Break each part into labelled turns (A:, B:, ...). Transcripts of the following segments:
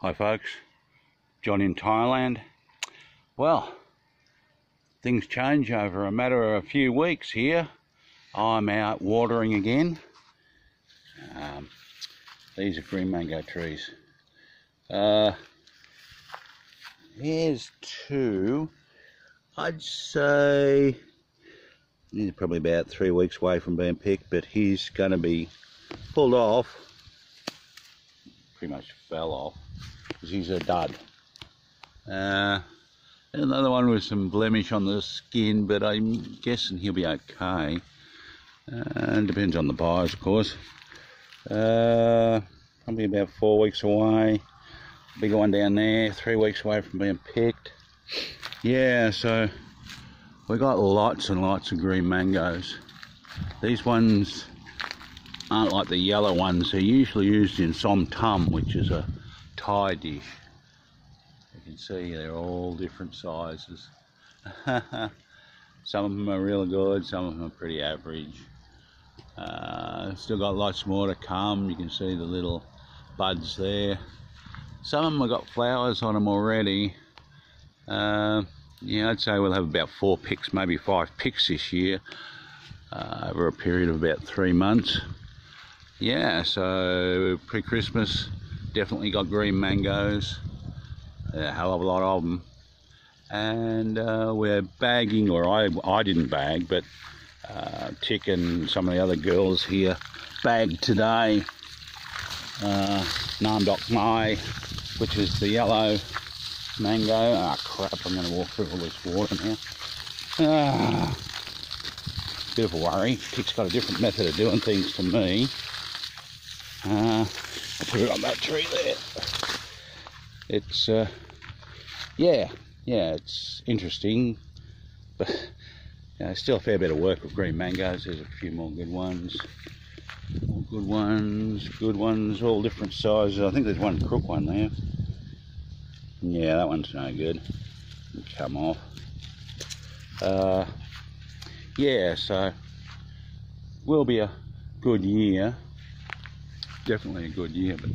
A: Hi folks, John in Thailand. Well, things change over a matter of a few weeks here. I'm out watering again. Um, these are green mango trees. Uh, here's two. I'd say he's probably about three weeks away from being picked, but he's going to be pulled off. Pretty much fell off because he's a dud. Uh, another one with some blemish on the skin, but I'm guessing he'll be okay. Uh, depends on the buyers, of course. Uh, probably about four weeks away. Bigger one down there, three weeks away from being picked. Yeah, so we got lots and lots of green mangoes. These ones aren't like the yellow ones. They're usually used in som tam, which is a Thai dish. You can see they're all different sizes. some of them are really good, some of them are pretty average. Uh, still got lots more to come. You can see the little buds there. Some of them have got flowers on them already. Uh, yeah, I'd say we'll have about four picks, maybe five picks this year uh, over a period of about three months. Yeah, so pre-Christmas, definitely got green mangoes, a hell of a lot of them. And uh, we're bagging, or I, I didn't bag, but uh, Tick and some of the other girls here bagged today uh, Nam Dok Mai, which is the yellow mango. Ah, oh, crap, I'm going to walk through all this water now. Ah, bit of a worry. Tick's got a different method of doing things to me. Uh, I'll put it on that tree there. It's, uh, yeah, yeah, it's interesting, but you know, still a fair bit of work with green mangoes. There's a few more good ones. Good ones, good ones, all different sizes. I think there's one crook one there. Yeah, that one's no good. Come off. Uh, yeah, so will be a good year definitely a good year, but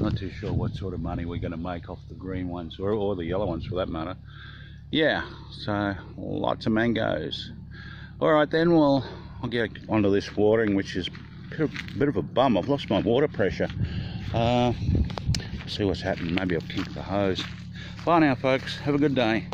A: not too sure what sort of money we're going to make off the green ones, or, or the yellow ones for that matter. Yeah, so lots of mangoes. All right, then we'll I'll get onto this watering, which is a bit of a bum. I've lost my water pressure. Uh, see what's happening. Maybe I'll kick the hose. Bye now, folks. Have a good day.